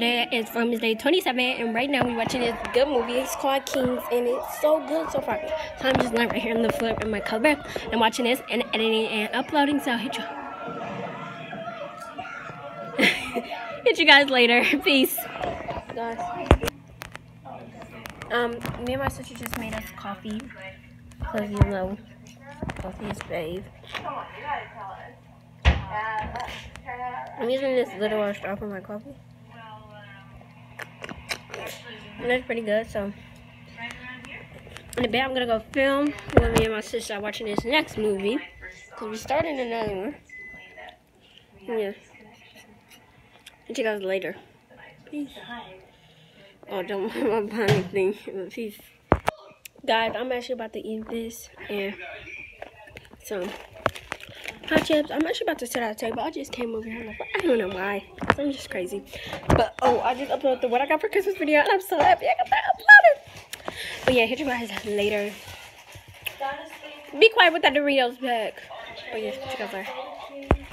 It's Vlogmas day 27, and right now we're watching this good movie. It's called Kings, and it's so good so far. So I'm just like right here in the flip in my cover and watching this and editing and uploading. So I'll hit you. hit you guys later. Peace. Guys. Um, me and my sister just made us coffee. Because, you know, coffee is babe. I'm using this little straw for my coffee. And that's pretty good, so. In a bit, I'm gonna go film when me and my sister are watching this next movie. Because we're starting another one. Yeah. You guys later. Peace. Oh, don't mind my bunny thing. Peace. Guys, I'm actually about to eat this and some hot chips. I'm actually about to sit out the table. I just came over here. I don't know why. I'm just crazy. But, oh, I just uploaded the what I got for Christmas video. And I'm so happy I got that uploaded. But yeah, hit you guys later. Be quiet with that Doritos back. But oh, yeah, hit you guys later.